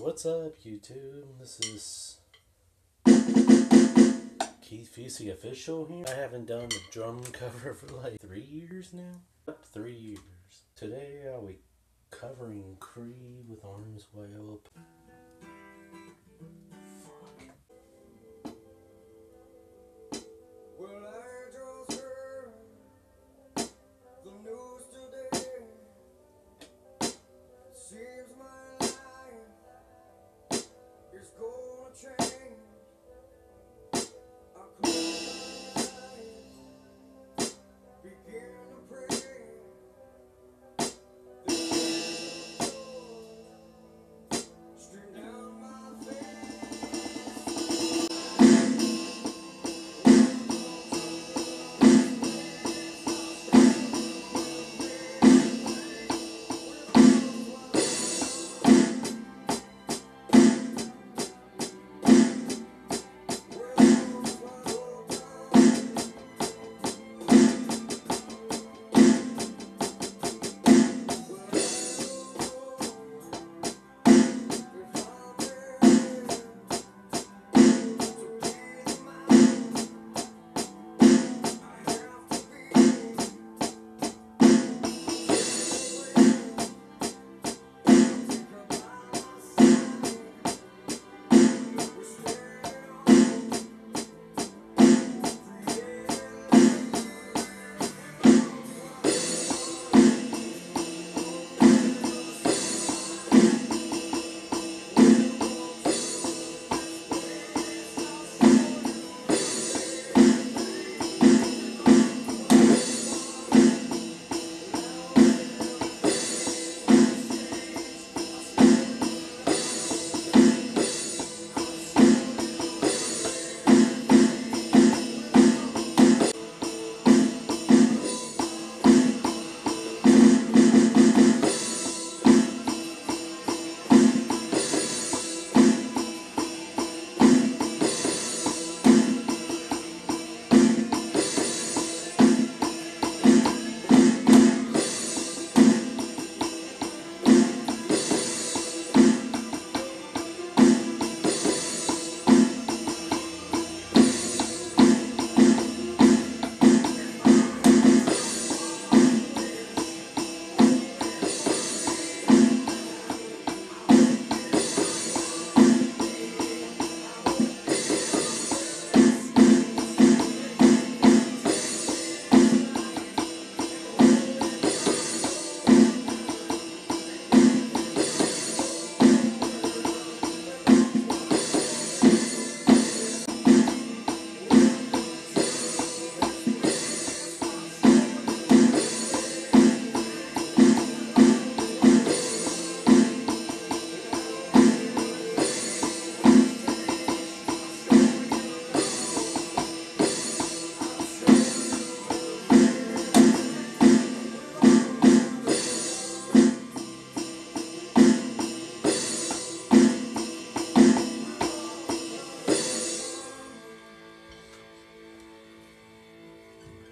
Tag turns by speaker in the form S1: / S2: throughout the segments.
S1: what's up, YouTube? This is Keith Vesey official here. I haven't done a drum cover for like three years now. Three years. Today I'll be covering Creed with arms way up.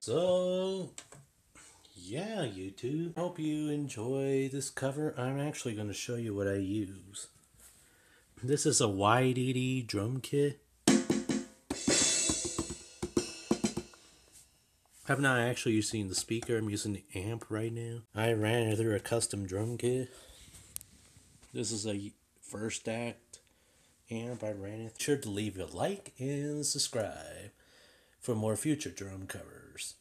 S1: So, yeah, YouTube. Hope you enjoy this cover. I'm actually going to show you what I use. This is a YDD drum kit. I've not actually using the speaker. I'm using the amp right now. I ran it through a custom drum kit. This is a First Act amp. I ran it. Be Sure to leave a like and subscribe for more future drum covers.